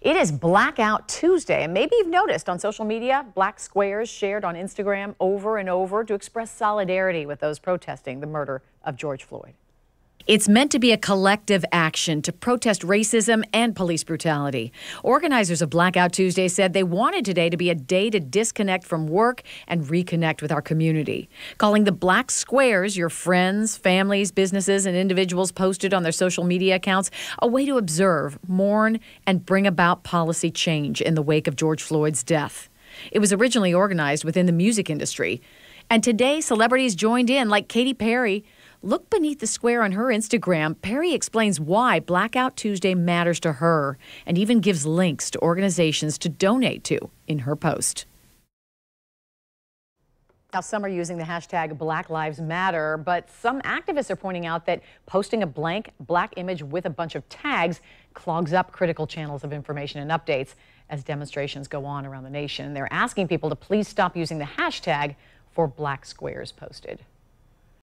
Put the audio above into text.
It is Blackout Tuesday, and maybe you've noticed on social media, black squares shared on Instagram over and over to express solidarity with those protesting the murder of George Floyd. It's meant to be a collective action to protest racism and police brutality. Organizers of Blackout Tuesday said they wanted today to be a day to disconnect from work and reconnect with our community. Calling the black squares your friends, families, businesses, and individuals posted on their social media accounts a way to observe, mourn, and bring about policy change in the wake of George Floyd's death. It was originally organized within the music industry. And today, celebrities joined in, like Katy Perry. Look beneath the square on her Instagram. Perry explains why Blackout Tuesday matters to her and even gives links to organizations to donate to in her post. Now, some are using the hashtag Black Lives Matter, but some activists are pointing out that posting a blank black image with a bunch of tags clogs up critical channels of information and updates as demonstrations go on around the nation. They're asking people to please stop using the hashtag for black squares posted.